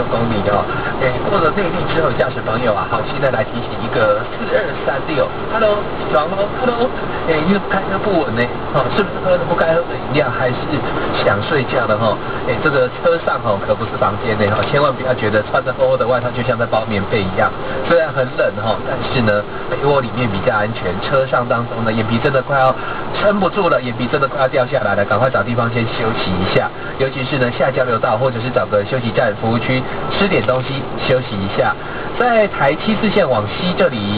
六公里哦。哎，过了内地之后，驾驶朋友啊，好，现在来提醒一个四二三六，Hello，起床喽，Hello，哎，又开车不稳呢，哦，是不是喝了不该喝的饮料，还是想睡觉的哈？哎，这个车上哈可不是房间呢，哈，千万不要觉得穿着厚厚的外套就像在包棉被一样，虽然很冷哈，但是呢，被窝里面比较安全。车上当中呢，眼皮真的快要撑不住了，眼皮真的快要掉下来了，赶快找地方先休息一下，尤其是呢下交流道或者是找个休息站服务区吃点东西休息一下，在台七四线往西这里。